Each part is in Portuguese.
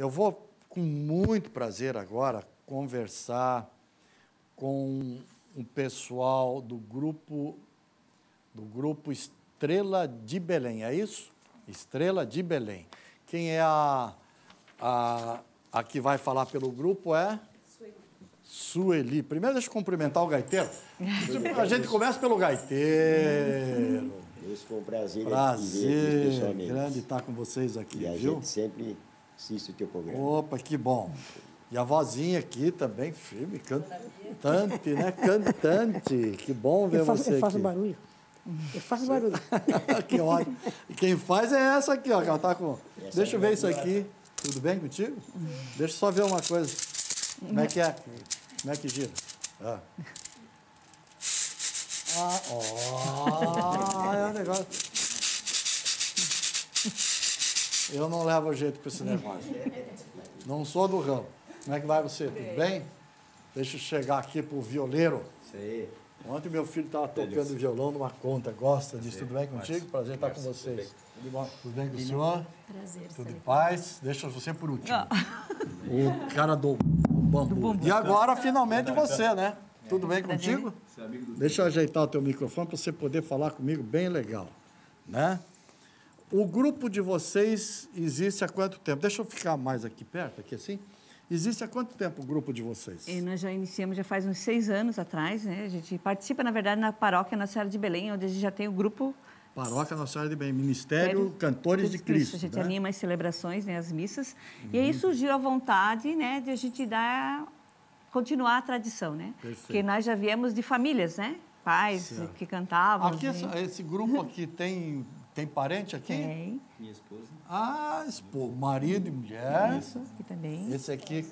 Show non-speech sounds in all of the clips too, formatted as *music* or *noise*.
Eu vou, com muito prazer agora, conversar com um pessoal do grupo, do grupo Estrela de Belém, é isso? Estrela de Belém. Quem é a, a, a que vai falar pelo grupo é? Sueli. Sueli. Primeiro deixa eu cumprimentar o gaiteiro. *laughs* A gente começa pelo gaiteiro. Isso foi um prazer. Prazer, grande estar com vocês aqui, e a viu? gente sempre assiste o teu programa. Opa, que bom. E a vozinha aqui também, firme, cantante, né? Cantante. Que bom ver eu faço, você eu faço aqui. barulho. Eu faço barulho. *laughs* que ótimo. E quem faz é essa aqui, ó. Que ela tá com... Essa Deixa eu é ver isso aqui. Tudo bem contigo? Deixa eu só ver uma coisa. Como é que é? Como é que gira? Ah. Ah, ó, é um negócio. Eu não levo jeito para esse negócio. Não sou do ramo. Como é que vai você? Tudo bem? Deixa eu chegar aqui pro violeiro. Isso aí. Ontem meu filho estava tocando violão numa conta. Gosta disso? Tudo bem contigo? Prazer estar com vocês. Tudo bom? Tudo bem com o senhor? Prazer. Tudo em paz? Deixa você por último. O cara do, do bambu. E agora, finalmente, você, né? Tudo bem contigo? Deixa eu ajeitar o teu microfone para você poder falar comigo bem legal, né? O grupo de vocês existe há quanto tempo? Deixa eu ficar mais aqui perto, aqui assim. Existe há quanto tempo o grupo de vocês? E nós já iniciamos já faz uns seis anos atrás, né? A gente participa, na verdade, na paróquia Nossa Senhora de Belém, onde a gente já tem o grupo Paróquia Nossa Senhora de Bem, Ministério Cantores de Cristo. A gente né? anima as celebrações, né, as missas. E aí surgiu a vontade, né, de a gente dar continuar a tradição, né? Perfeito. Porque nós já viemos de famílias, né? Pais Certo. que cantavam. Aqui, essa- esse grupo aqui tem, tem parente aqui? Tem, Minha esposa. Ah, espo, marido e mulher. aqui também. Esse aqui,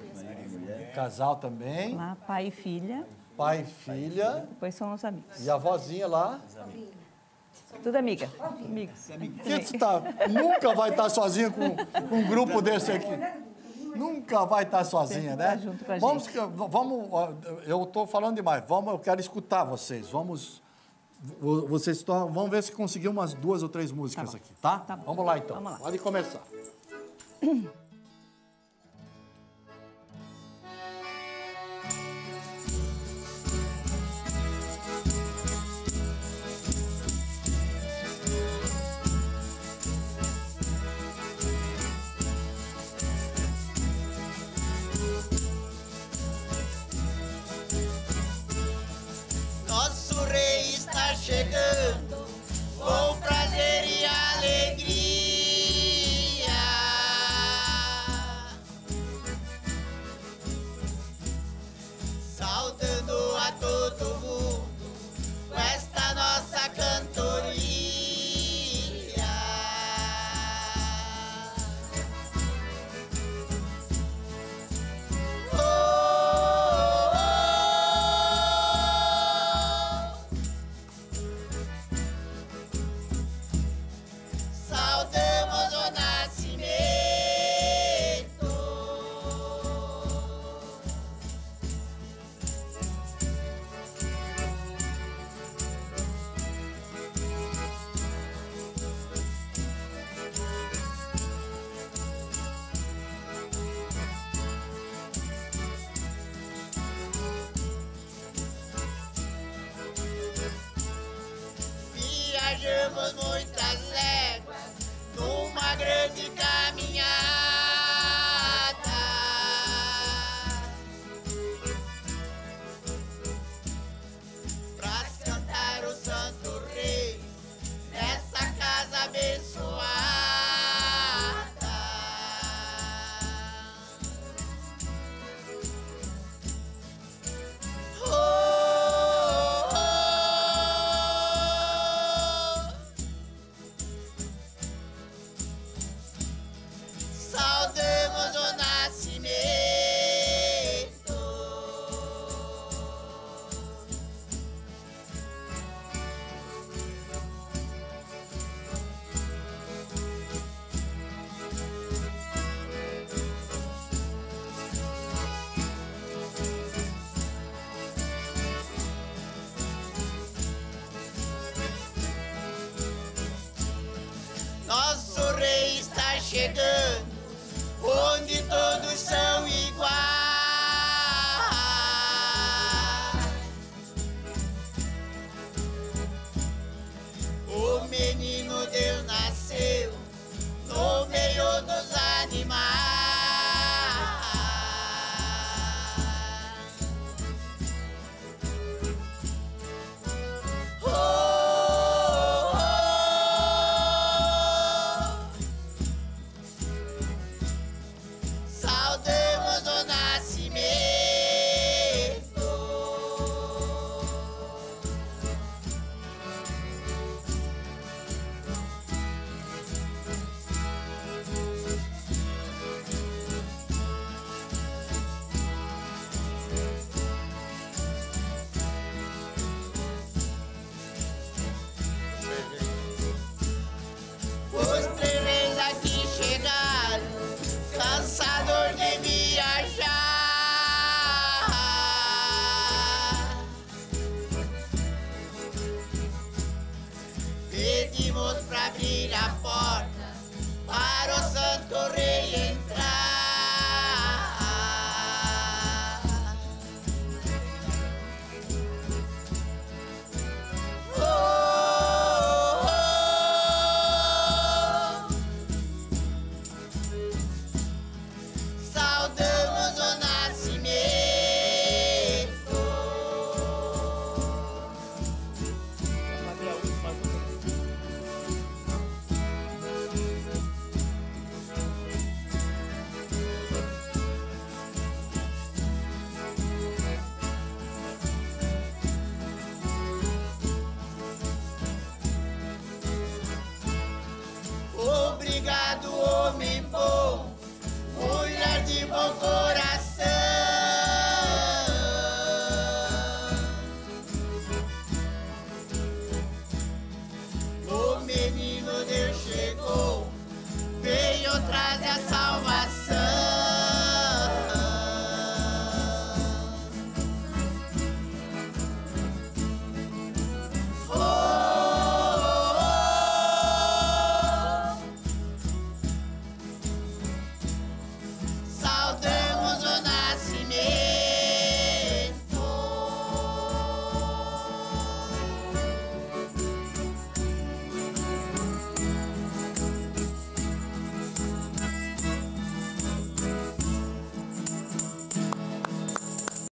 casal também. Lá, pai e filha. Pai e filha. Depois são os amigos. E a vozinha lá. Tudo amiga. Amigos. Que tu tá, nunca vai estar sozinha com, com um grupo desse aqui. Nunca vai estar sozinha, Sempre né? tá junto com a vamos, gente. vamos, ó, eu estou falando demais. Vamos, eu quero escutar vocês. Vamos, vocês estão, vamos ver se conseguiu umas duas ou três músicas bom. aqui, tá? Tá bom. Vamos lá então. Vamos lá. Pode começar. vemos muito. сомнений. Brasília fora. Domingo, muy archivoco.